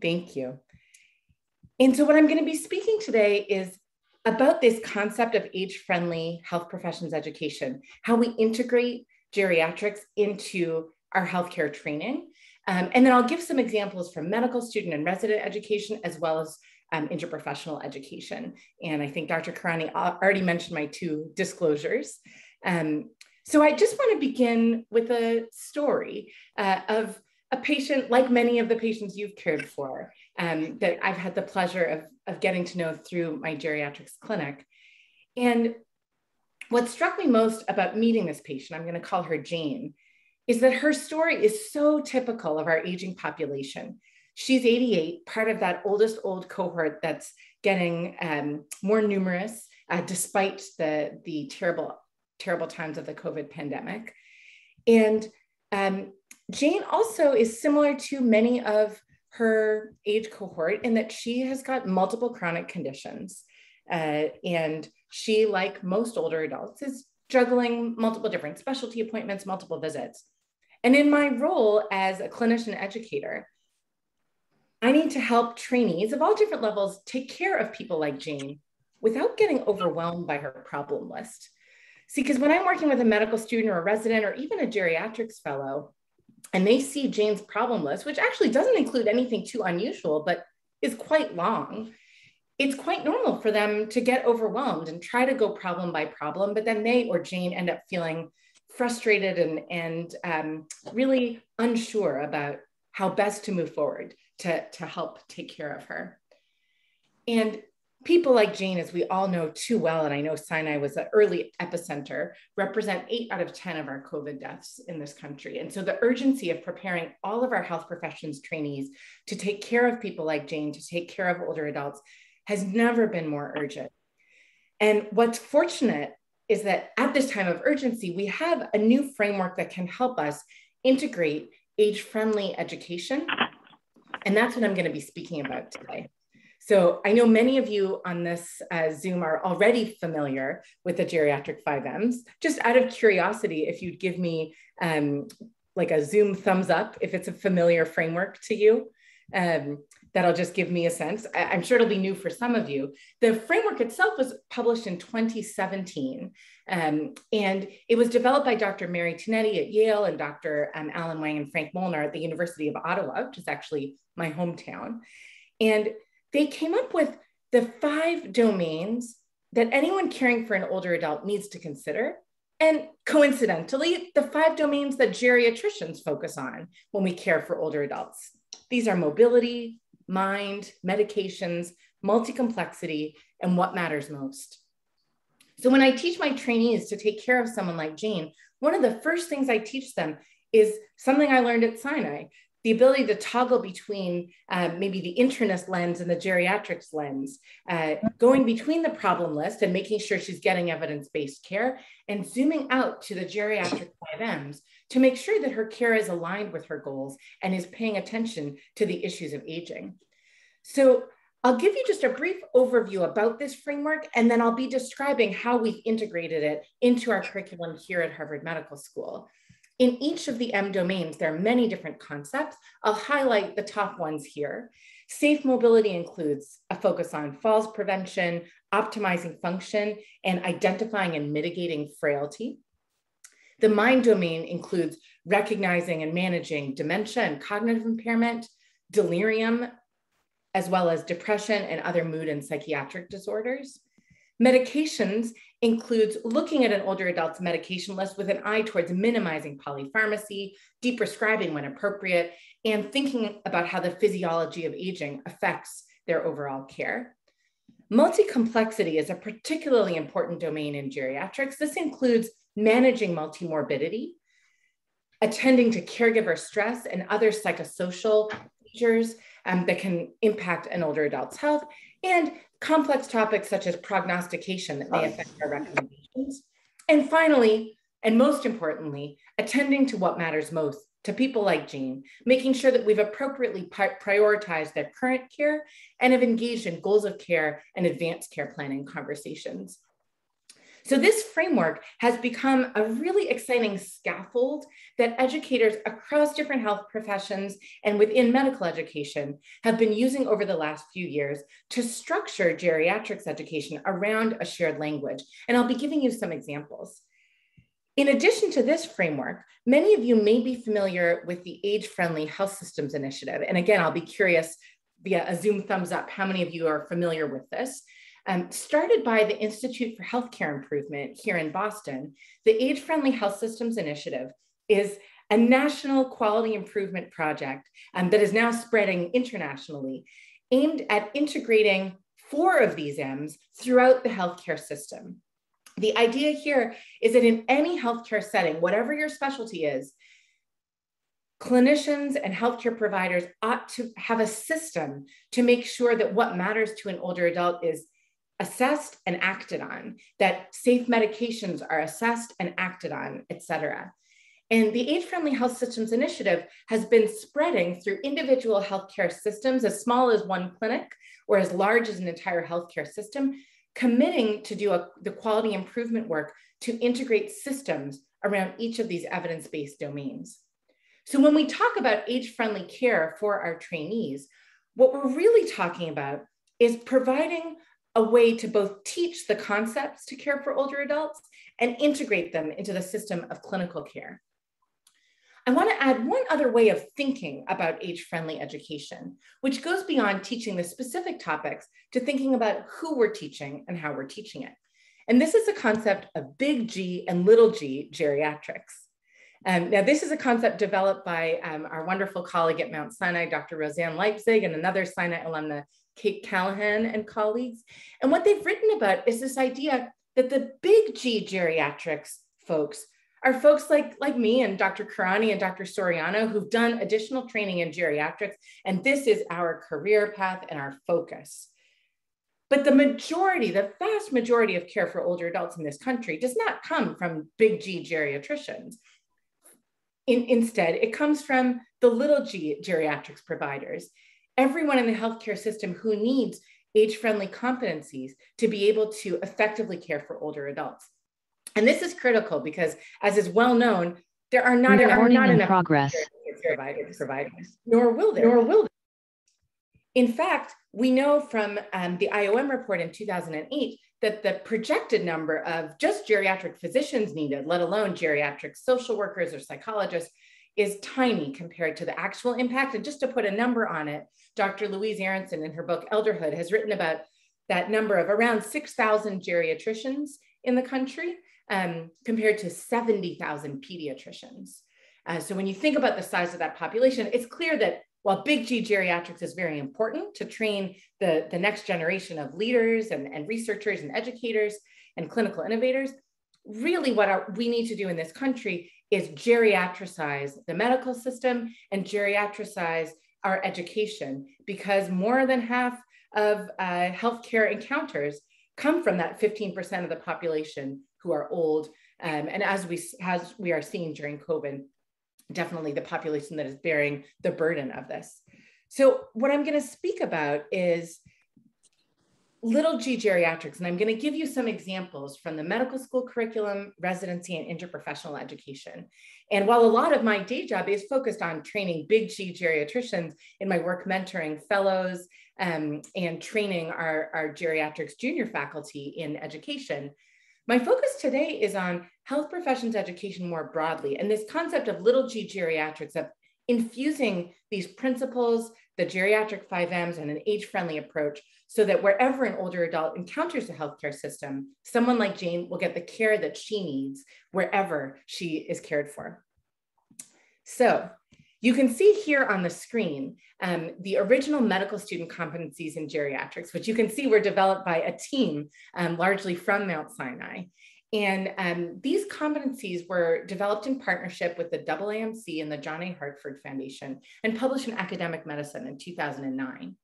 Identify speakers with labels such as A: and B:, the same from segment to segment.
A: Thank you. And so what I'm going to be speaking today is about this concept of age-friendly health professions education, how we integrate geriatrics into our healthcare training. Um, and then I'll give some examples from medical student and resident education, as well as um, interprofessional education. And I think Dr. Karani already mentioned my two disclosures. Um, so I just want to begin with a story uh, of a patient like many of the patients you've cared for um, that I've had the pleasure of, of getting to know through my geriatrics clinic. And what struck me most about meeting this patient, I'm going to call her Jane, is that her story is so typical of our aging population. She's 88, part of that oldest old cohort that's getting um, more numerous uh, despite the, the terrible, terrible times of the COVID pandemic. And um, Jane also is similar to many of her age cohort in that she has got multiple chronic conditions. Uh, and she, like most older adults, is juggling multiple different specialty appointments, multiple visits. And in my role as a clinician educator, I need to help trainees of all different levels take care of people like Jane without getting overwhelmed by her problem list. See, because when I'm working with a medical student or a resident or even a geriatrics fellow, and they see Jane's problem list, which actually doesn't include anything too unusual, but is quite long, it's quite normal for them to get overwhelmed and try to go problem by problem, but then they or Jane end up feeling frustrated and, and um, really unsure about how best to move forward to, to help take care of her. And people like Jane, as we all know too well, and I know Sinai was an early epicenter, represent eight out of 10 of our COVID deaths in this country. And so the urgency of preparing all of our health professions trainees to take care of people like Jane, to take care of older adults, has never been more urgent. And what's fortunate is that at this time of urgency, we have a new framework that can help us integrate age friendly education. And that's what I'm going to be speaking about today. So I know many of you on this uh, Zoom are already familiar with the geriatric 5Ms. Just out of curiosity, if you'd give me um, like a Zoom thumbs up, if it's a familiar framework to you, um, that'll just give me a sense. I- am sure it'll be new for some of you. The framework itself was published in 2017, um, and it was developed by Dr. Mary Tinetti at Yale and Dr. Um, Allen Huang and Frank Molnar at the University of Ottawa, which is actually my hometown. And they came up with the five domains that anyone caring for an older adult needs to consider. And coincidentally, the five domains that geriatricians focus on when we care for older adults. These are mobility, mind, medications, multi-complexity, and what matters most. So when I teach my trainees to take care of someone like Jane, one of the first things I teach them is something I learned at Sinai, the ability to toggle between uh, maybe the internist lens and the geriatrics lens, uh, going between the problem list and making sure she's getting evidence-based care and zooming out to the geriatric 5Ms to make sure that her care is aligned with her goals and is paying attention to the issues of aging. So I'll give you just a brief overview about this framework, and then I'll be describing how we've integrated it into our curriculum here at Harvard Medical School. In each of the M domains, there are many different concepts. I'll highlight the top ones here. Safe mobility includes a focus on falls prevention, optimizing function, and identifying and mitigating frailty. The mind domain includes recognizing and managing dementia and cognitive impairment, delirium, as well as depression and other mood and psychiatric disorders. Medications includes looking at an older adult's medication list with an eye towards minimizing polypharmacy, deprescribing when appropriate, and thinking about how the physiology of aging affects their overall care. Multi-complexity is a particularly important domain in geriatrics. This includes managing multimorbidity, attending to caregiver stress and other psychosocial features um, that can impact an older adult's health, and complex topics such as prognostication that may affect our recommendations. And finally, and most importantly, attending to what matters most to people like Jane, making sure that we've appropriately prioritized their current care and have engaged in goals of care and advanced care planning conversations. So, this framework has become a really exciting scaffold that educators across different health professions and within medical education have been using over the last few years to structure geriatrics education around a shared language. And I'll be giving you some examples. In addition to this framework, many of you may be familiar with the Age Friendly Health Systems Initiative. And again, I'll be curious via a Zoom thumbs up how many of you are familiar with this. Um, started by the Institute for Healthcare Improvement here in Boston, the Age Friendly Health Systems Initiative is a national quality improvement project um, that is now spreading internationally, aimed at integrating four of these M's throughout the healthcare system. The idea here is that in any healthcare setting, whatever your specialty is, clinicians and healthcare providers ought to have a system to make sure that what matters to an older adult is assessed and acted on, that safe medications are assessed and acted on, et cetera. And the Age Friendly Health Systems Initiative has been spreading through individual healthcare systems as small as one clinic or as large as an entire healthcare system, committing to do a, the quality improvement work to integrate systems around each of these evidence-based domains. So when we talk about age-friendly care for our trainees, what we're really talking about is providing a way to both teach the concepts to care for older adults and integrate them into the system of clinical care. I want to add one other way of thinking about age-friendly education, which goes beyond teaching the specific topics to thinking about who we're teaching and how we're teaching it. And this is a concept of big G and little g geriatrics. Um, now, this is a concept developed by um, our wonderful colleague at Mount Sinai, Dr. Rosanne Leipzig, and another Sinai alumna, Kate Callahan and colleagues. And what they've written about is this idea that the big G geriatrics folks are folks like, like me and Dr. Karani and Dr. Soriano who've done additional training in geriatrics. And this is our career path and our focus. But the majority, the vast majority of care for older adults in this country does not come from big G geriatricians. In, instead, it comes from the little g geriatrics providers everyone in the healthcare system who needs age-friendly competencies to be able to effectively care for older adults. And this is critical because, as is well known, there are not, there are not enough progress. providers, providers, nor will there. Nor will there. In fact, we know from um, the IOM report in 2008 that the projected number of just geriatric physicians needed, let alone geriatric social workers or psychologists, is tiny compared to the actual impact. And just to put a number on it, Dr. Louise Aronson in her book Elderhood has written about that number of around 6,000 geriatricians in the country um, compared to 70,000 pediatricians. Uh, so when you think about the size of that population, it's clear that while Big G geriatrics is very important to train the, the next generation of leaders and, and researchers and educators and clinical innovators, really what our, we need to do in this country is geriatricize the medical system and geriatricize our education because more than half of uh, healthcare encounters come from that 15% of the population who are old. Um, and as we, as we are seeing during COVID, definitely the population that is bearing the burden of this. So what I'm gonna speak about is little g geriatrics, and I'm going to give you some examples from the medical school curriculum, residency, and interprofessional education. And while a lot of my day job is focused on training big G geriatricians in my work mentoring fellows um, and training our, our geriatrics junior faculty in education, my focus today is on health professions education more broadly and this concept of little g geriatrics, of infusing these principles, the geriatric 5Ms, and an age friendly approach so that wherever an older adult encounters the healthcare system, someone like Jane will get the care that she needs wherever she is cared for. So you can see here on the screen um, the original medical student competencies in geriatrics, which you can see were developed by a team um, largely from Mount Sinai. And um, these competencies were developed in partnership with the AAMC and the John A. Hartford Foundation and published in Academic Medicine in 2009.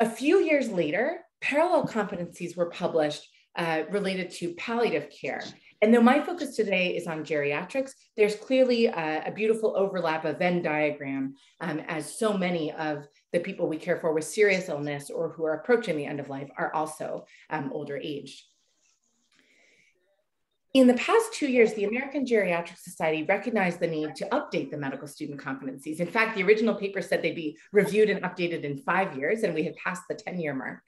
A: A few years later, parallel competencies were published uh, related to palliative care. And though my focus today is on geriatrics, there's clearly a, a beautiful overlap, a Venn diagram, um, as so many of the people we care for with serious illness or who are approaching the end of life are also um, older aged. In the past two years, the American Geriatric Society recognized the need to update the medical student competencies. In fact, the original paper said they'd be reviewed and updated in five years, and we had passed the 10 year mark.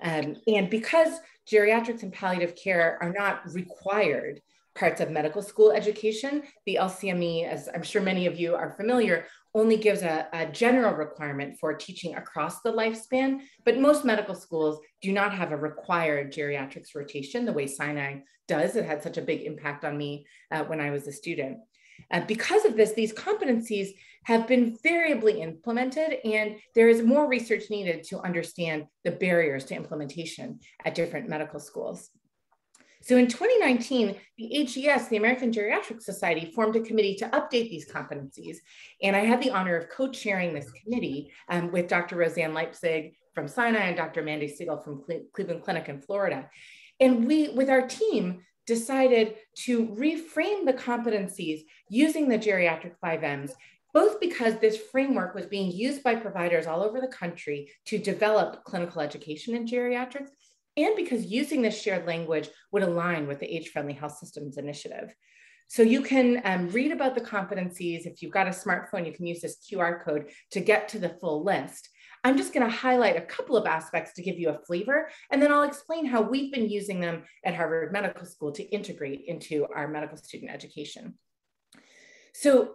A: Um, and because geriatrics and palliative care are not required parts of medical school education, the LCME, as I'm sure many of you are familiar, only gives a, a, general requirement for teaching across the lifespan, but most medical schools do not have a required geriatrics rotation the way Sinai does. It had such a big impact on me uh, when I was a student. Uh, because of this, these competencies have been variably implemented, and there is more research needed to understand the barriers to implementation at different medical schools. So in 2019, the AGS, the American Geriatric Society, formed a committee to update these competencies. And I had the honor of co-chairing this committee um, with Dr. Rosanne Leipzig from Sinai and Dr. Mandi Sehgal from Cleveland Clinic in Florida. And we, with our team, decided to reframe the competencies using the geriatric 5Ms both because this framework was being used by providers all over the country to develop clinical education in geriatrics, and because using this shared language would align with the Age Friendly Health Systems Initiative. So you can um, read about the competencies. If you've got a smartphone, you can use this QR code to get to the full list. I'm just going to highlight a couple of aspects to give you a flavor, and then I'll explain how we've been using them at Harvard Medical School to integrate into our medical student education. So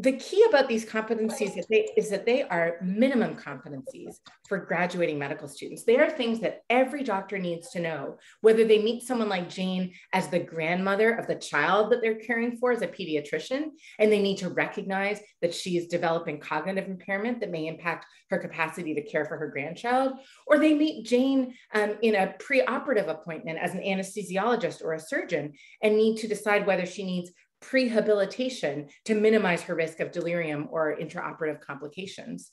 A: the key about these competencies is, they, is, that they are minimum competencies for graduating medical students. They are things that every doctor needs to know, whether they meet someone like Jane as the grandmother of the child that they're caring for as a pediatrician, and they need to recognize that she is developing cognitive impairment that may impact her capacity to care for her grandchild, or they meet Jane um, in a preoperative appointment as an anesthesiologist or a surgeon and need to decide whether she needs prehabilitation to minimize her risk of delirium or intraoperative complications.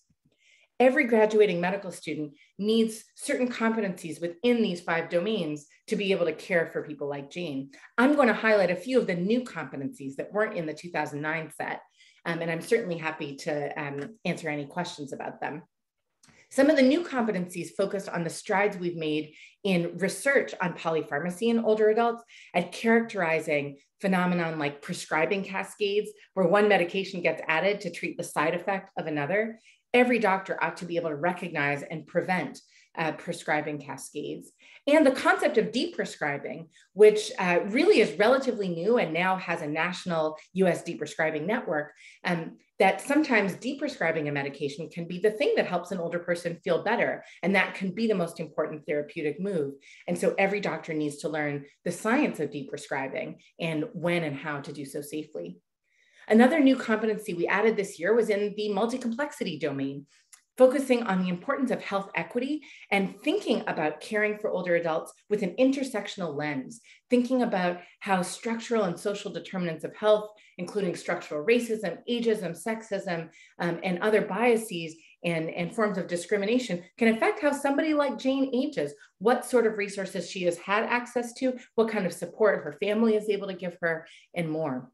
A: Every graduating medical student needs certain competencies within these five domains to be able to care for people like Jane. I'm going to highlight a few of the new competencies that weren't in the 2009 set, um, and I'm certainly happy to um, answer any questions about them. Some of the new competencies focused on the strides we've made in research on polypharmacy in older adults at characterizing phenomenon like prescribing cascades, where one medication gets added to treat the side effect of another. Every doctor ought to be able to recognize and prevent uh, prescribing cascades. And the concept of deprescribing, which uh, really is relatively new and now has a national US deprescribing network, um, that sometimes deprescribing a medication can be the thing that helps an older person feel better. And that can be the most important therapeutic move. And so every doctor needs to learn the science of deprescribing and when and how to do so safely. Another new competency we added this year was in the multi-complexity domain, focusing on the importance of health equity and thinking about caring for older adults with an intersectional lens, thinking about how structural and social determinants of health, including structural racism, ageism, sexism, um, and other biases and, and forms of discrimination can affect how somebody like Jane ages, what sort of resources she has had access to, what kind of support her family is able to give her, and more.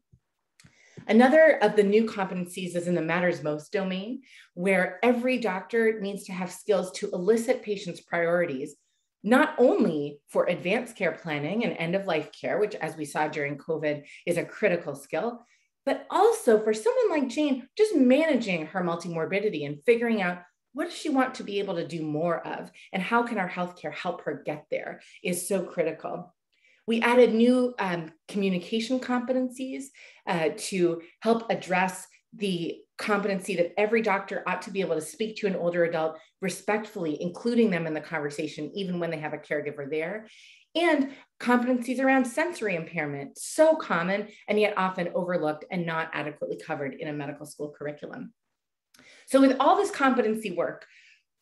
A: Another of the new competencies is in the matters most domain, where every doctor needs to have skills to elicit patients' priorities, not only for advanced care planning and end of life care, which, as we saw during COVID, is a critical skill, but also for someone like Jane, just managing her multimorbidity and figuring out what does she want to be able to do more of and how can our healthcare help her get there is so critical. We added new um, communication competencies uh, to help address the competency that every doctor ought to be able to speak to an older adult respectfully, including them in the conversation, even when they have a caregiver there. And competencies around sensory impairment, so common and yet often overlooked and not adequately covered in a medical school curriculum. So, with all this competency work,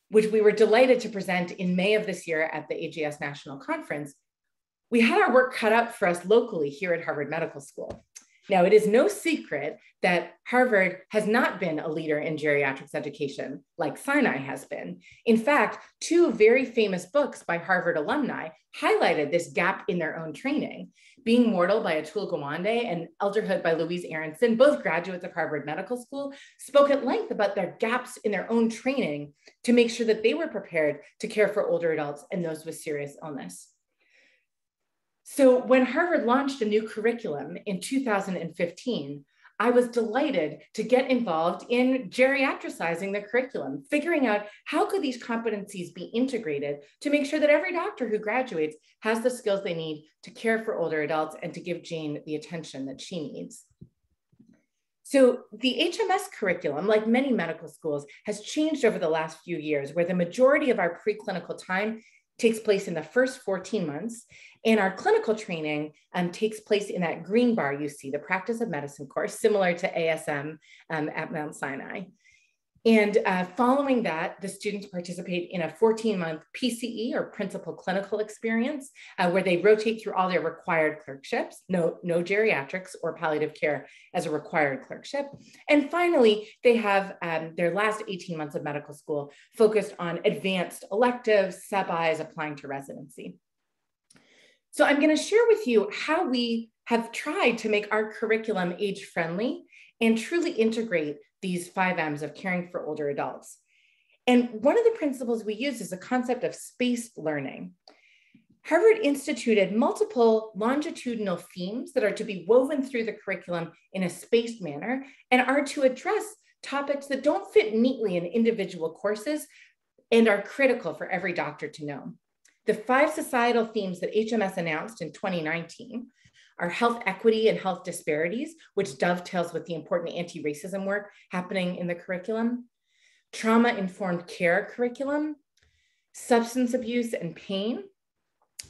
A: which we were delighted to present in May of this year at the AGS National Conference, we had our work cut out for us locally here at Harvard Medical School. Now, it is no secret that Harvard has not been a leader in geriatrics education like Sinai has been. In fact, two very famous books by Harvard alumni highlighted this gap in their own training. Being Mortal by Atul Gawande and Elderhood by Louise Aronson, both graduates of Harvard Medical School, spoke at length about their gaps in their own training to make sure that they were prepared to care for older adults and those with serious illness. So when Harvard launched a new curriculum in 2015, I was delighted to get involved in geriatricizing the curriculum, figuring out how could these competencies be integrated to make sure that every doctor who graduates has the skills they need to care for older adults and to give Jane the attention that she needs. So the HMS curriculum, like many medical schools, has changed over the last few years, where the majority of our preclinical time takes place in the first 14 months. And our clinical training um, takes place in that green bar you see, the practice of medicine course, similar to ASM um, at Mount Sinai. And uh, following that, the students participate in a 14 month PCE or principal clinical experience uh, where they rotate through all their required clerkships, no, no geriatrics or palliative care as a required clerkship. And finally, they have um, their last 18 months of medical school focused on advanced electives, sub-Is applying to residency. So I'm gonna share with you how we have tried to make our curriculum age friendly and truly integrate these five M's of caring for older adults. And one of the principles we use is the concept of spaced learning. Harvard instituted multiple longitudinal themes that are to be woven through the curriculum in a spaced manner and are to address topics that don't fit neatly in individual courses and are critical for every doctor to know. The five societal themes that HMS announced in 2019 our health equity and health disparities, which dovetails with the important anti-racism work happening in the curriculum, trauma-informed care curriculum, substance abuse and pain,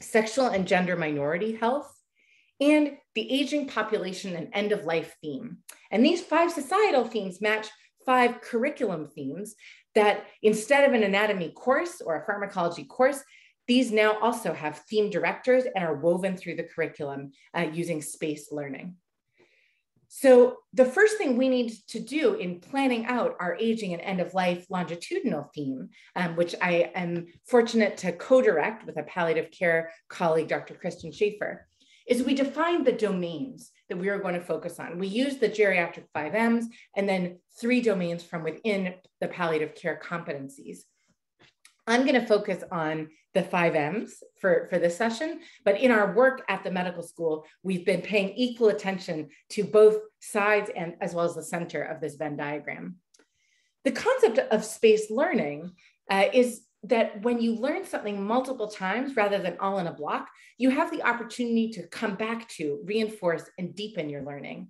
A: sexual and gender minority health, and the aging population and end of life theme. And these five societal themes match five curriculum themes that instead of an anatomy course or a pharmacology course, these now also have theme directors and are woven through the curriculum uh, using space learning. So the first thing we need to do in planning out our aging and end of life longitudinal theme, um, which I am fortunate to co-direct with a palliative care colleague, Dr. Kristen Schaefer, is we define the domains that we are going to focus on. We use the geriatric five M's and then three domains from within the palliative care competencies. I'm going to focus on the five M's for, for this session, but in our work at the medical school, we've been paying equal attention to both sides and as well as the center of this Venn diagram. The concept of space learning uh, is that when you learn something multiple times rather than all in a block, you have the opportunity to come back to, reinforce, and deepen your learning.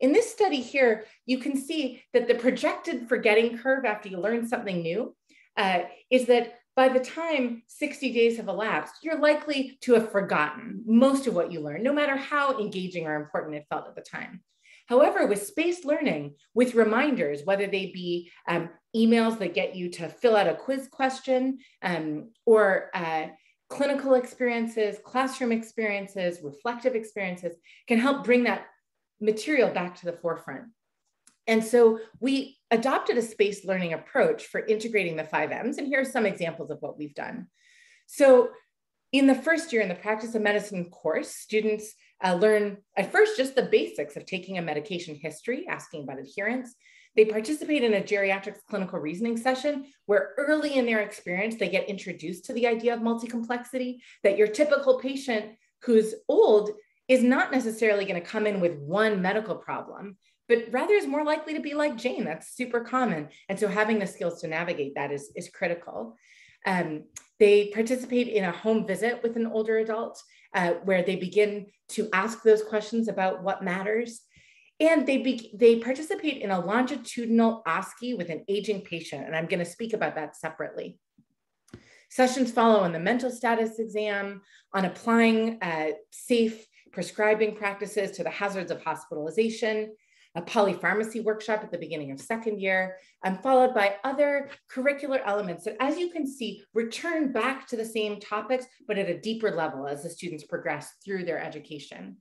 A: In this study here, you can see that the projected forgetting curve after you learn something new uh, is that by the time 60 days have elapsed, you're likely to have forgotten most of what you learned, no matter how engaging or important it felt at the time. However, with spaced learning, with reminders, whether they be um, emails that get you to fill out a quiz question um, or uh, clinical experiences, classroom experiences, reflective experiences, can help bring that material back to the forefront. And so we adopted a spaced learning approach for integrating the five M's. And here are some examples of what we've done. So in the first year in the practice of medicine course, students uh, learn at first just the basics of taking a medication history, asking about adherence. They participate in a geriatrics clinical reasoning session where early in their experience, they get introduced to the idea of multicomplexity, that your typical patient who's old is not necessarily going to come in with one medical problem but rather is more likely to be like Jane. That's super common. And so having the skills to navigate that is, is critical. Um, they participate in a home visit with an older adult uh, where they begin to ask those questions about what matters. And they, be, they participate in a longitudinal OSCE with an aging patient. And I'm going to speak about that separately. Sessions follow on the mental status exam, on applying uh, safe prescribing practices to the hazards of hospitalization, a polypharmacy workshop at the beginning of second year, and followed by other curricular elements that, as you can see, return back to the same topics, but at a deeper level as the students progress through their education.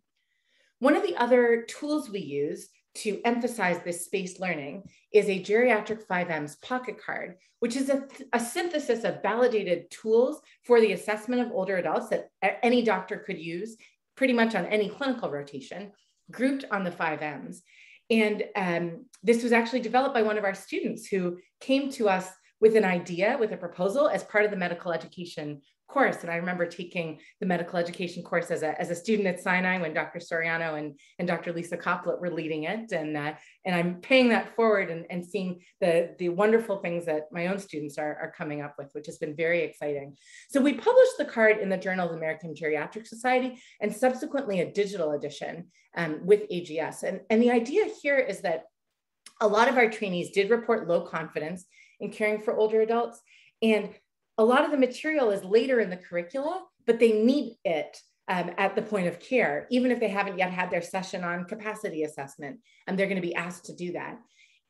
A: One of the other tools we use to emphasize this spaced learning is a geriatric 5Ms pocket card, which is a, a, synthesis of validated tools for the assessment of older adults that any doctor could use pretty much on any clinical rotation, grouped on the 5Ms. And um, this was actually developed by one of our students who came to us with an idea, with a proposal as part of the medical education course. And I remember taking the medical education course as a, as a student at Sinai when Dr. Soriano and, and Dr. Lisa Coplit were leading it. And, uh, and I'm paying that forward and, and seeing the, the wonderful things that my own students are, are coming up with, which has been very exciting. So we published the card in the Journal of the American Geriatric Society and subsequently a digital edition um, with AGS. And, and the idea here is that a lot of our trainees did report low confidence in caring for older adults. And a lot of the material is later in the curricula, but they need it um, at the point of care, even if they haven't yet had their session on capacity assessment, and they're going to be asked to do that.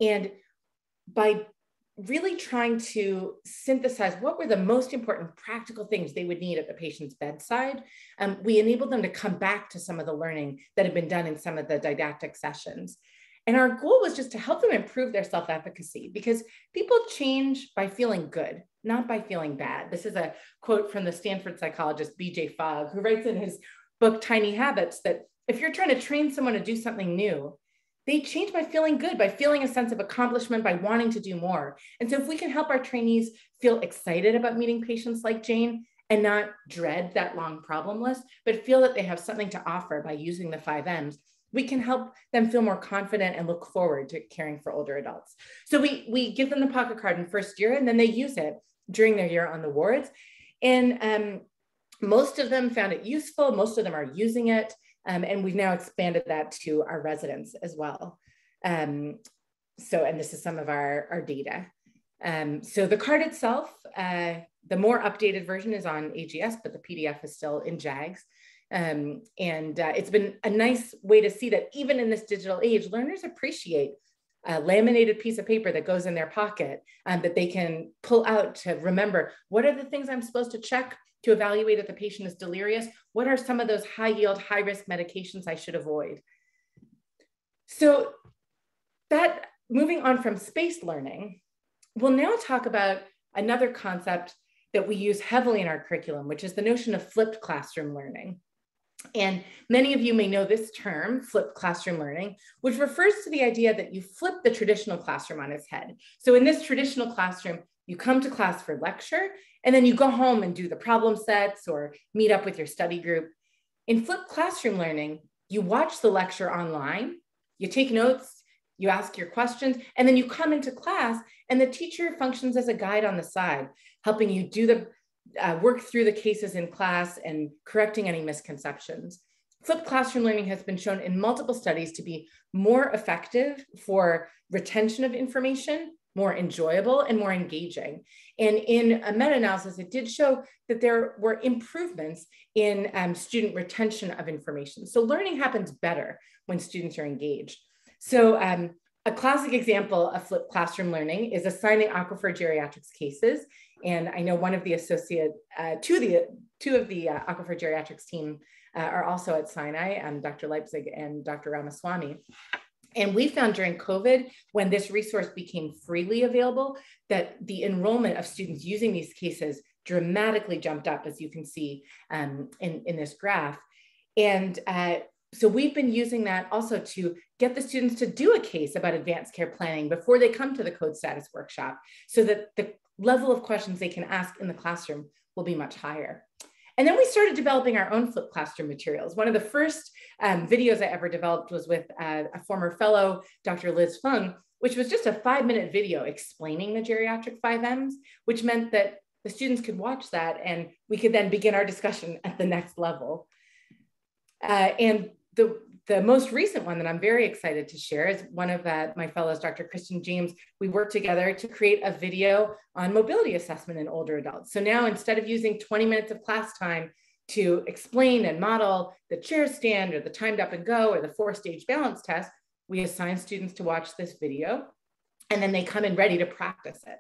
A: And by really trying to synthesize what were the most important practical things they would need at the patient's bedside, um, we enabled them to come back to some of the learning that had been done in some of the didactic sessions. And our goal was just to help them improve their self efficacy because people change by feeling good, not by feeling bad. This is a quote from the Stanford psychologist BJ Fogg, who writes in his book Tiny Habits that if you're trying to train someone to do something new, they change by feeling good, by feeling a sense of accomplishment, by wanting to do more. And so, if we can help our trainees feel excited about meeting patients like Jane and not dread that long problem list, but feel that they have something to offer by using the five M's, we can help them feel more confident and look forward to caring for older adults. So we, we give them the pocket card in first year and then they use it during their year on the wards. And um, most of them found it useful. Most of them are using it. Um, and we've now expanded that to our residents as well. Um, so, and this is some of our, our data. Um, so the card itself, uh, the more updated version is on AGS, but the PDF is still in JAGS. Um, and uh, it's been a nice way to see that even in this digital age, learners appreciate a laminated piece of paper that goes in their pocket um, that they can pull out to remember what are the things I'm supposed to check to evaluate if the patient is delirious? What are some of those high yield, high risk medications I should avoid? So that moving on from space learning, we'll now talk about another concept that we use heavily in our curriculum, which is the notion of flipped classroom learning. And many of you may know this term, flipped classroom learning, which refers to the idea that you flip the traditional classroom on its head. So in this traditional classroom, you come to class for lecture, and then you go home and do the problem sets or meet up with your study group. In flipped classroom learning, you watch the lecture online, you take notes, you ask your questions, and then you come into class, and the teacher functions as a guide on the side, helping you do the uh, work through the cases in class and correcting any misconceptions. Flipped classroom learning has been shown in multiple studies to be more effective for retention of information, more enjoyable, and more engaging. And in a meta-analysis, it did show that there were improvements in um, student retention of information. So learning happens better when students are engaged. So um, a classic example of flipped classroom learning is assigning aquifer geriatrics cases and I know one of the associate, uh, two of the, two of the uh, Aquifer Geriatrics team uh, are also at Sinai, um, Dr. Leipzig and Dr. Ramaswamy. And we found during COVID, when this resource became freely available, that the enrollment of students using these cases dramatically jumped up, as you can see um, in, in this graph. And uh, so we've been using that also to get the students to do a case about advanced care planning before they come to the code status workshop so that the level of questions they can ask in the classroom will be much higher. And then we started developing our own flipped classroom materials. One of the first um, videos I ever developed was with uh, a former fellow, Dr. Liz Fung, which was just a five minute video explaining the geriatric 5Ms, which meant that the students could watch that and we could then begin our discussion at the next level. Uh, and the, the most recent one that I'm very excited to share is one of uh, my fellows, Dr. Christian James. We worked together to create a video on mobility assessment in older adults. So now instead of using 20 minutes of class time to explain and model the chair stand or the timed up and go or the four stage balance test, we assign students to watch this video and then they come in ready to practice it.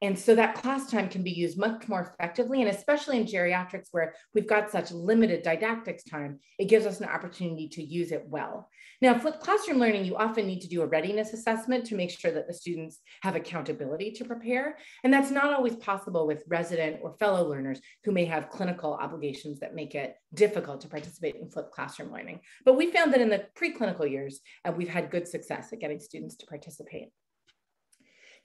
A: And so that class time can be used much more effectively. And especially in geriatrics, where we've got such limited didactics time, it gives us an opportunity to use it well. Now, flipped classroom learning, you often need to do a readiness assessment to make sure that the students have accountability to prepare. And that's not always possible with resident or fellow learners who may have clinical obligations that make it difficult to participate in flipped classroom learning. But we found that in the preclinical years, uh, we've had good success at getting students to participate.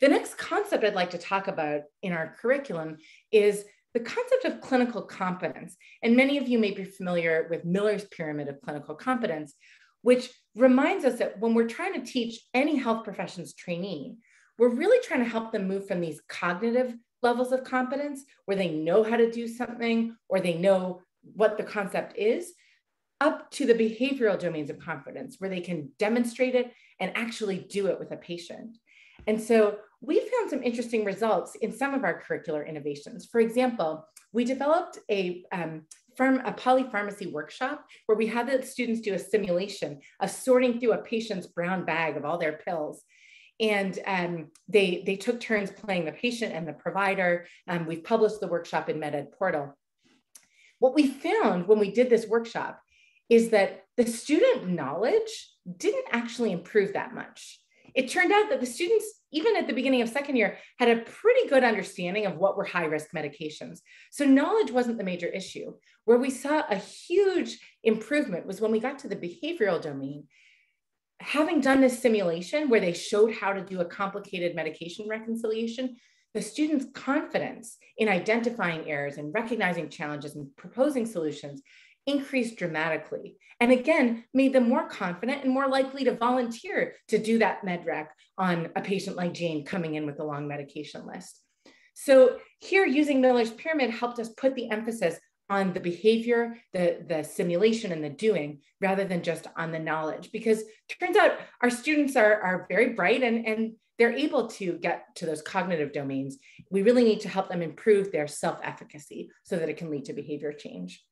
A: The next concept I'd like to talk about in our curriculum is the concept of clinical competence. And many of you may be familiar with Miller's pyramid of clinical competence, which reminds us that when we're trying to teach any health professions trainee, we're really trying to help them move from these cognitive levels of competence where they know how to do something or they know what the concept is up to the behavioral domains of competence where they can demonstrate it and actually do it with a patient. And so we found some interesting results in some of our curricular innovations. For example, we developed a, um, farm, a polypharmacy workshop where we had the students do a simulation of sorting through a patient's brown bag of all their pills. And um, they, they took turns playing the patient and the provider. Um, we've published the workshop in MedEd Portal. What we found when we did this workshop is that the student knowledge didn't actually improve that much it turned out that the students, even at the beginning of second year, had a pretty good understanding of what were high risk medications. So knowledge wasn't the major issue. Where we saw a huge improvement was when we got to the behavioral domain. Having done this simulation where they showed how to do a complicated medication reconciliation, the students' confidence in identifying errors and recognizing challenges and proposing solutions increased dramatically. And again, made them more confident and more likely to volunteer to do that MedRec on a patient like Jane coming in with a long medication list. So here using Miller's pyramid helped us put the emphasis on the behavior, the, the simulation and the doing, rather than just on the knowledge. Because turns out our students are, are very bright and, and they're able to get to those cognitive domains. We really need to help them improve their self-efficacy so that it can lead to behavior change.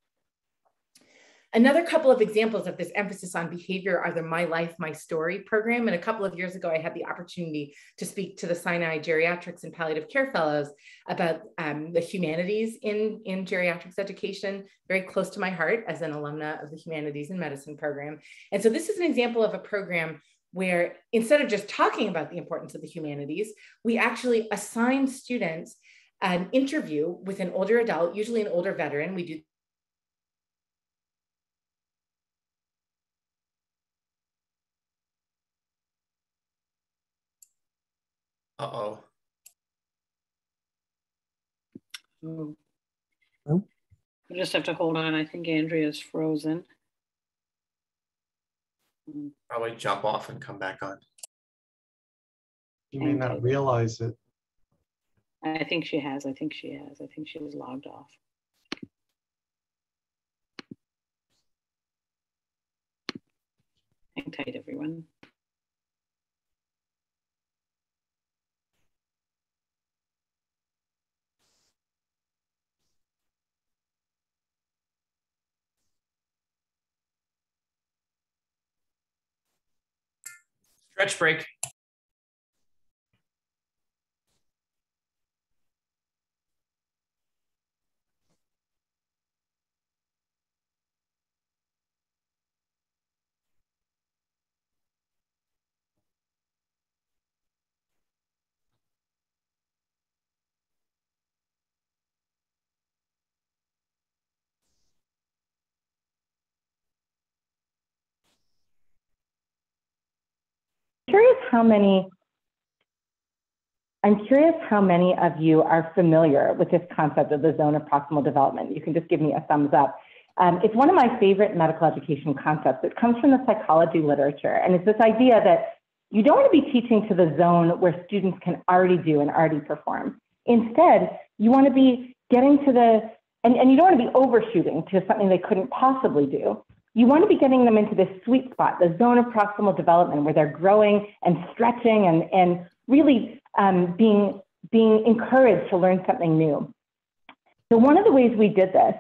A: Another couple of examples of this emphasis on behavior are the My Life, My Story program. And a couple of years ago, I had the opportunity to speak to the Sinai Geriatrics and Palliative Care Fellows about um, the humanities in, in geriatrics education, very close to my heart as an alumna of the Humanities and Medicine program. And so this is an example of a program where instead of just talking about the importance of the humanities, we actually assign students an interview with an older adult, usually an older veteran. We do
B: Uh-oh.
C: Oh. Oh. We just have to hold on. I think Andrea's frozen.
B: Probably jump off and come back on.
D: You may not realize it.
C: I think she has. I think she has. I think she was logged off. Hang tight, everyone.
B: Stretch break.
E: curious how many I'm curious how many of you are familiar with this concept of the zone of proximal development. You can just give me a thumbs up. Um, it's one of my favorite medical education concepts. It comes from the psychology literature, and it's this idea that you don't want to be teaching to the zone where students can already do and already perform. Instead, you want to be getting to the, and, and you don't want to be overshooting to something they couldn't possibly do you want to be getting them into this sweet spot, the zone of proximal development, where they're growing and stretching and, and really um, being, being encouraged to learn something new. So one of the ways we did this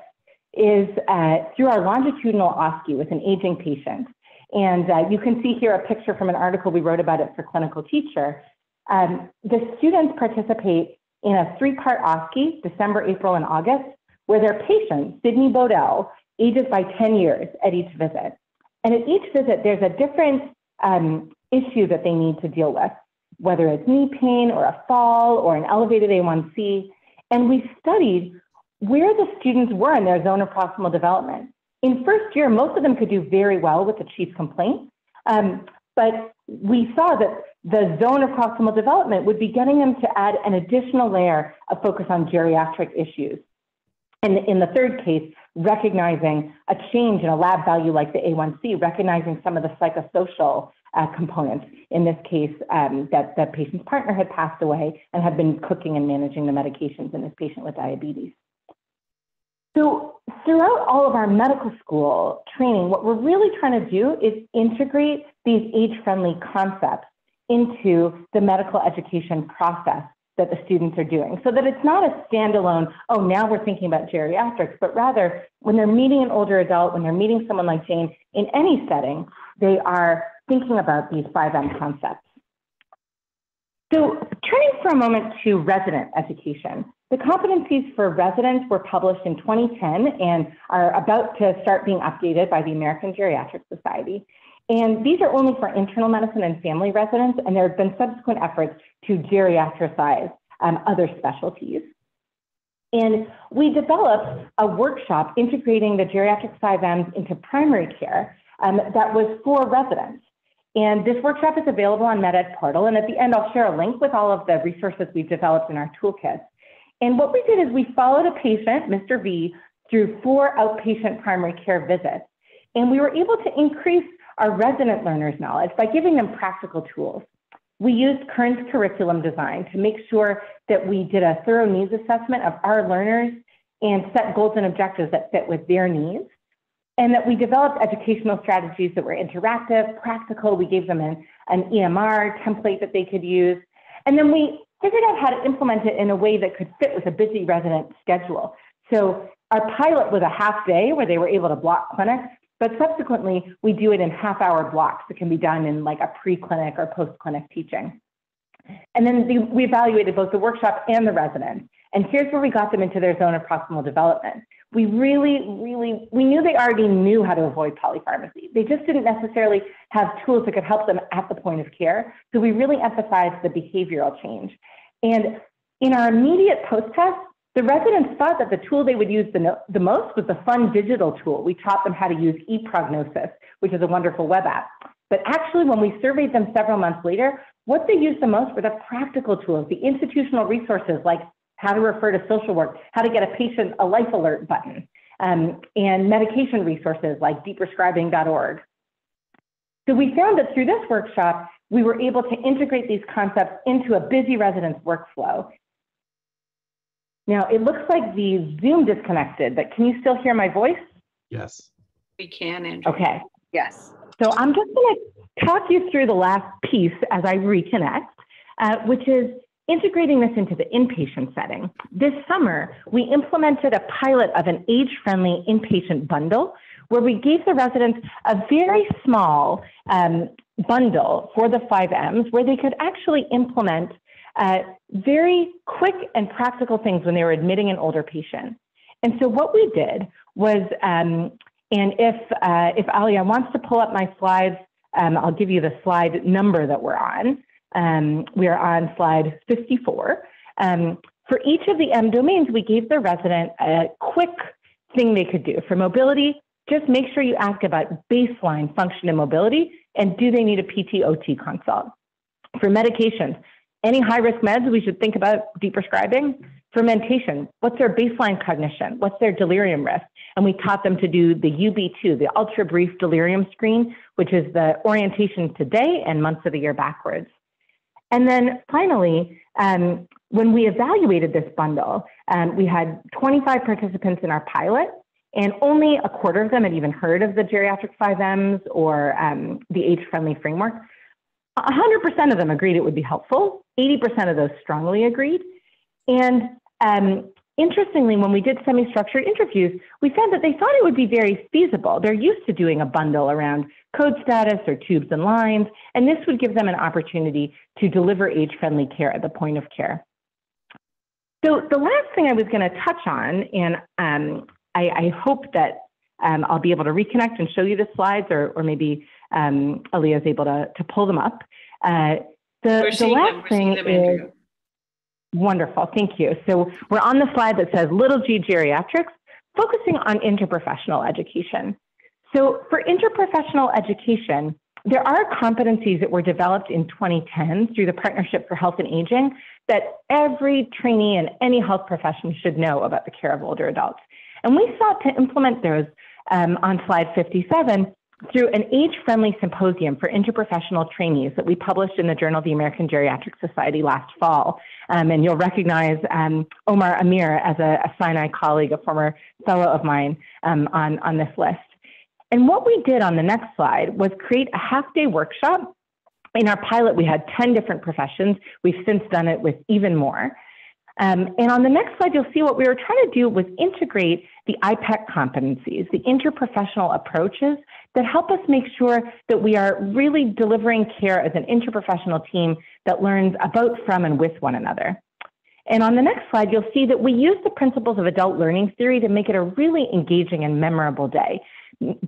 E: is uh, through our longitudinal OSCE with an aging patient. And uh, you can see here a picture from an article we wrote about it for Clinical Teacher. Um, the students participate
A: in a three-part OSCE, December, April, and August, where their patient, Sydney Bodell, ages by 10 years at each visit. And at each visit, there's a different um, issue that they need to deal with, whether it's knee pain or a fall or an elevated A1C. And we studied where the students were in their zone of proximal development. In first year, most of them could do very well with the chief complaint, um, but we saw that the zone of proximal development would be getting them to add an additional layer of focus on geriatric issues. And in the third case, recognizing a change in a lab value like the A1C, recognizing some of the psychosocial uh, components. In this case, um, that the patient's partner had passed away and had been cooking and managing the medications in this patient with diabetes. So throughout all of our medical school training, what we're really trying to do is integrate these age-friendly concepts into the medical education process that the students are doing so that it's not a standalone, oh, now we're thinking about geriatrics, but rather when they're meeting an older adult, when they're meeting someone like Jane in any setting, they are thinking about these 5M concepts. So turning for a moment to resident education, the competencies for residents were published in 2010 and are about to start being updated by the American Geriatric Society. And these are only for internal medicine and family residents, and there have been subsequent efforts to geriatricize um, other specialties. And we developed a workshop integrating the geriatric 5Ms into primary care um, that was for residents. And this workshop is available on MedEd portal. And at the end, I'll share a link with all of the resources we've developed in our toolkit. And what we did is we followed a patient, Mr. V, through four outpatient primary care visits. And we were able to increase our resident learners' knowledge by giving them practical tools. We used current curriculum design to make sure that we did a thorough needs assessment of our learners and set goals and objectives that fit with their needs. And that we developed educational strategies that were interactive, practical. We gave them an, an EMR template that they could use. And then we figured out how to implement it in a way that could fit with a busy resident schedule. So our pilot was a half day where they were able to block clinics, but subsequently we do it in half hour blocks that can be done in like a pre-clinic or post-clinic teaching. And then the, we evaluated both the workshop and the residents. And here's where we got them into their zone of proximal development. We really, really, we knew they already knew how to avoid polypharmacy. They just didn't necessarily have tools that could help them at the point of care. So we really emphasized the behavioral change. And in our immediate post-test, the residents thought that the tool they would use the, no the most was the fun digital tool. We taught them how to use ePrognosis, which is a wonderful web app. But actually, when we surveyed them several months later, what they used the most were the practical tools, the institutional resources like how to refer to social work, how to get a patient a life alert button, um, and medication resources like deprescribing.org. So we found that through this workshop, we were able to integrate these concepts into a busy residence workflow. Now, it looks like the Zoom disconnected, but can you still hear my voice?
D: Yes.
C: We can, Andrea.
A: Okay.
F: Yes.
A: So I'm just going to talk you through the last piece as I reconnect, uh, which is integrating this into the inpatient setting. This summer, we implemented a pilot of an age-friendly inpatient bundle where we gave the residents a very small um, bundle for the 5Ms where they could actually implement uh, very quick and practical things when they were admitting an older patient. And so what we did was, um, and if, uh, if Alia wants to pull up my slides, um, I'll give you the slide number that we're on. Um, we are on slide 54. Um, for each of the M domains, we gave the resident a quick thing they could do. For mobility, just make sure you ask about baseline function and mobility and do they need a PT-OT consult. For medications, any high-risk meds we should think about deprescribing? For mentation, what's their baseline cognition? What's their delirium risk? And we taught them to do the UB2, the ultra brief delirium screen, which is the orientation today and months of the year backwards. And then finally, um, when we evaluated this bundle, um, we had 25 participants in our pilot, and only a quarter of them had even heard of the geriatric 5Ms or um, the age-friendly framework. 100% of them agreed it would be helpful. 80% of those strongly agreed. And um, interestingly, when we did semi-structured interviews, we found that they thought it would be very feasible. They're used to doing a bundle around code status or tubes and lines, and this would give them an opportunity to deliver age-friendly care at the point of care. So the last thing I was going to touch on, and um, I, I, hope that um, I'll be able to reconnect and show you the slides, or, or maybe um, Aaliyah is able to, to pull them up. Uh, the, the last thing is wonderful. Thank you. So we're on the slide that says little g geriatrics, focusing on interprofessional education. So for interprofessional education, there are competencies that were developed in 2010 through the Partnership for Health and Aging that every trainee in any health profession should know about the care of older adults. And we sought to implement those um, on slide 57 through an age-friendly symposium for interprofessional trainees that we published in the Journal of the American Geriatric Society last fall. Um, and you'll recognize um, Omar Amir as a, a, Sinai colleague, a former fellow of mine um, on, on this list. And what we did on the next slide was create a half-day workshop. In our pilot, we had 10 different professions. We've since done it with even more. Um, and on the next slide, you'll see what we were trying to do was integrate the IPEC competencies, the interprofessional approaches that help us make sure that we are really delivering care as an interprofessional team that learns about, from, and with one another. And on the next slide, you'll see that we use the principles of adult learning theory to make it a really engaging and memorable day,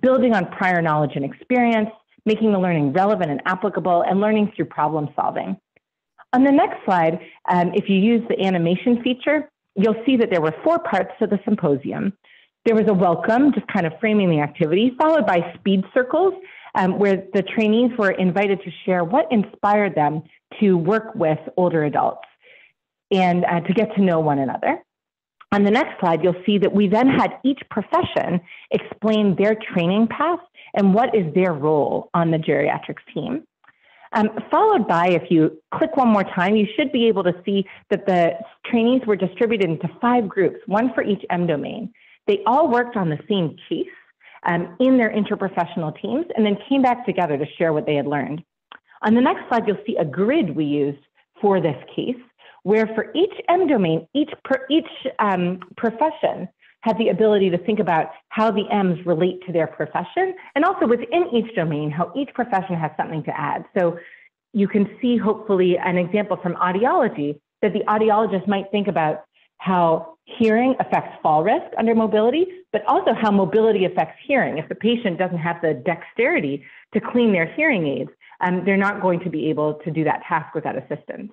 A: building on prior knowledge and experience, making the learning relevant and applicable, and learning through problem solving. On the next slide, um, if you use the animation feature, you'll see that there were four parts to the symposium. There was a welcome, just kind of framing the activity, followed by speed circles, um, where the trainees were invited to share what inspired them to work with older adults and uh, to get to know one another. On the next slide, you'll see that we then had each profession explain their training path and what is their role on the geriatrics team. Um, followed by, if you click one more time, you should be able to see that the trainees were distributed into five groups, one for each M domain. They all worked on the same case um, in their interprofessional teams and then came back together to share what they had learned. On the next slide, you'll see a grid we used for this case, where for each M domain, each, per, each um, profession had the ability to think about how the M's relate to their profession, and also within each domain, how each profession has something to add. So you can see hopefully an example from audiology that the audiologist might think about how hearing affects fall risk under mobility, but also how mobility affects hearing. If the patient doesn't have the dexterity to clean their hearing aids, um, they're not going to be able to do that task without assistance.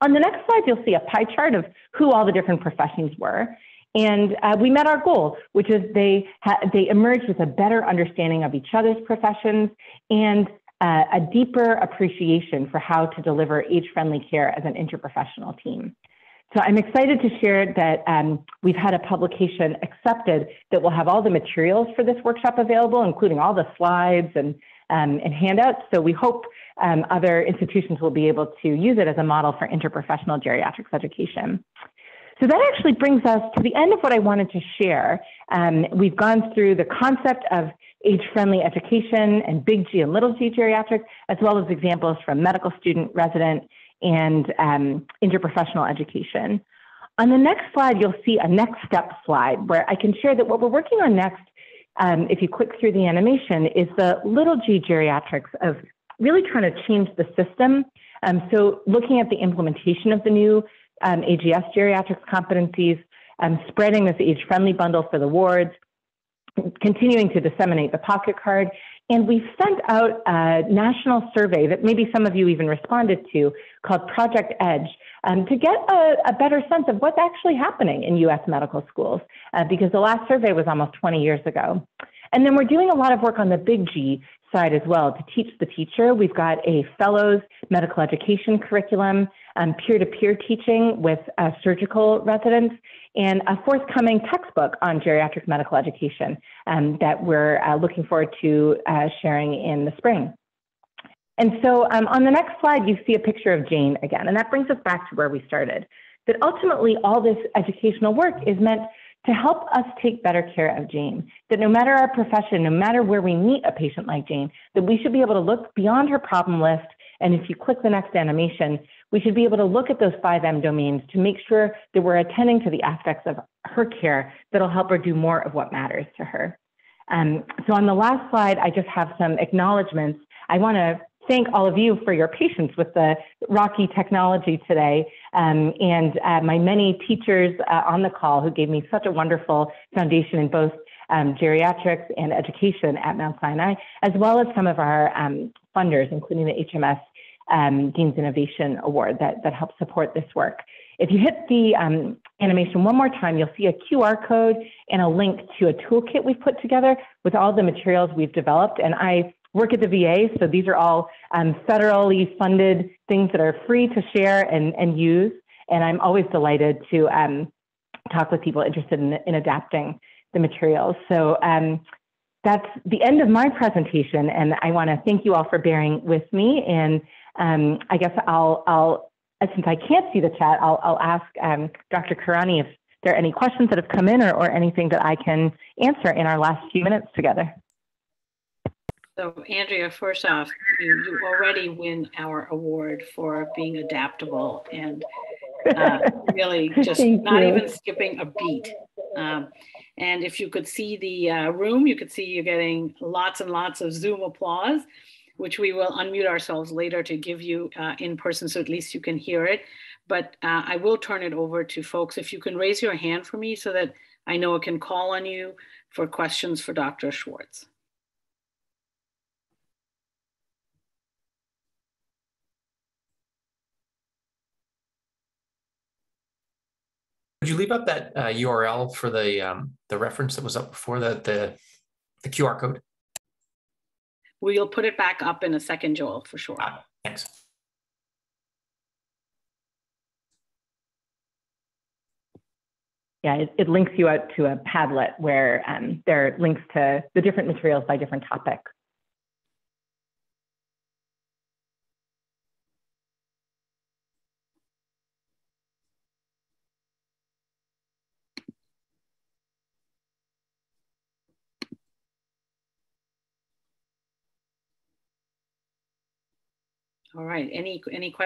A: On the next slide, you'll see a pie chart of who all the different professions were. And uh, we met our goal, which is they, they emerged with a better understanding of each other's professions and uh, a deeper appreciation for how to deliver age-friendly care as an interprofessional team. So I'm excited to share that um, we've had a publication accepted that will have all the materials for this workshop available, including all the slides and, um, and handouts. So we hope um, other institutions will be able to use it as a model for interprofessional geriatrics education. So that actually brings us to the end of what I wanted to share. Um, we've gone through the concept of age-friendly education and big G and little g geriatrics, as well as examples from medical student, resident, and um, interprofessional education. On the next slide, you'll see a next step slide where I can share that what we're working on next, um, if you click through the animation, is the little g geriatrics of really trying to change the system. Um, so looking at the implementation of the new um, AGS geriatrics competencies, um, spreading this age-friendly bundle for the wards, continuing to disseminate the pocket card. And we sent out a national survey that maybe some of you even responded to called Project Edge um, to get a, a, better sense of what's actually happening in US medical schools, uh, because the last survey was almost 20 years ago. And then we're doing a lot of work on the big G side as well to teach the teacher. We've got a fellows medical education curriculum, um, peer-to-peer teaching with uh, surgical residents, and a forthcoming textbook on geriatric medical education um, that we're uh, looking forward to uh, sharing in the spring. And so um, on the next slide, you see a picture of Jane again, and that brings us back to where we started. That ultimately all this educational work is meant to help us take better care of Jane. That no matter our profession, no matter where we meet a patient like Jane, that we should be able to look beyond her problem list. And if you click the next animation, we should be able to look at those five M domains to make sure that we're attending to the aspects of her care that'll help her do more of what matters to her. Um, so on the last slide, I just have some acknowledgements. I want to thank all of you for your patience with the rocky technology today um, and uh, my many teachers uh, on the call who gave me such a wonderful foundation in both um, geriatrics and education at Mount Sinai, as well as some of our um, funders, including the HMS um, Dean's Innovation Award that, that helps support this work. If you hit the um, animation one more time, you'll see a QR code and a link to a toolkit we've put together with all the materials we've developed. And I work at the VA, so these are all um, federally funded things that are free to share and, and use. And I'm always delighted to um, talk with people interested in, in adapting the materials. So um, that's the end of my presentation, and I want to thank you all for bearing with me. And um, I guess I'll, I'll, since I can't see the chat, I'll, I'll ask um, Dr. Karani if there are any questions that have come in or, or anything that I can answer in our last few minutes together.
C: So Andrea, first off, you, you already win our award for being adaptable and uh, really just not you. even skipping a beat. Um, and if you could see the uh, room, you could see you're getting lots and lots of Zoom applause, which we will unmute ourselves later to give you uh, in person so at least you can hear it. But uh, I will turn it over to folks. If you can raise your hand for me so that I know I can call on you for questions for Dr. Schwartz.
B: Would you leave up that uh, URL for the um, the reference that was up before the, the the QR code?
C: We'll put it back up in a second, Joel, for sure.
B: Ah, thanks.
A: Yeah, it, it, links you out to a Padlet where um, there are links to the different materials by different topics.
C: All right. Any any questions?